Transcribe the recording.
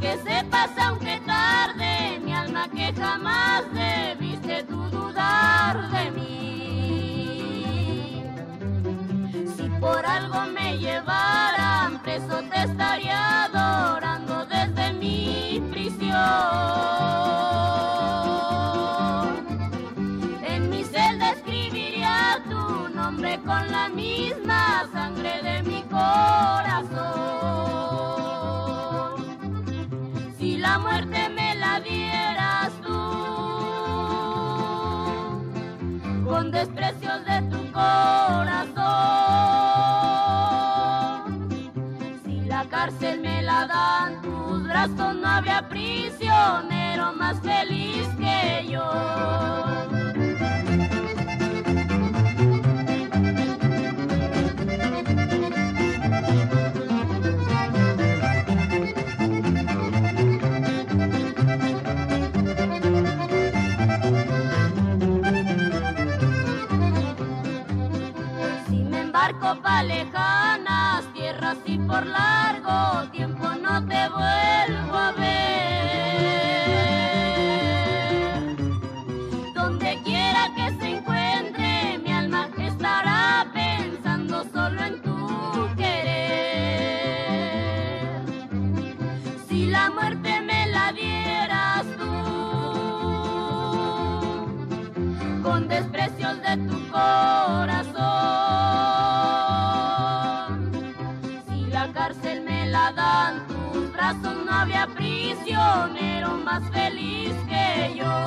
que sepas aunque tarde, mi alma que jamás debiste tú dudar de mí. Si por algo me llevaran preso te estaría adorando desde mi prisión. En mi celda escribiría tu nombre con la misma sangre Si la muerte me la dieras tú, con desprecios de tu corazón. Si la cárcel me la dan tus brazos, no habría prisionero más feliz que Embarco pa' lejanas tierras y por largo tiempo no te vuelvo a ver. Donde quiera que se encuentre mi alma estará pensando solo en tu querer. Si la muerte me la dieras tú con desprecios de tu corazón. Brazos, no había prisionero más feliz que yo.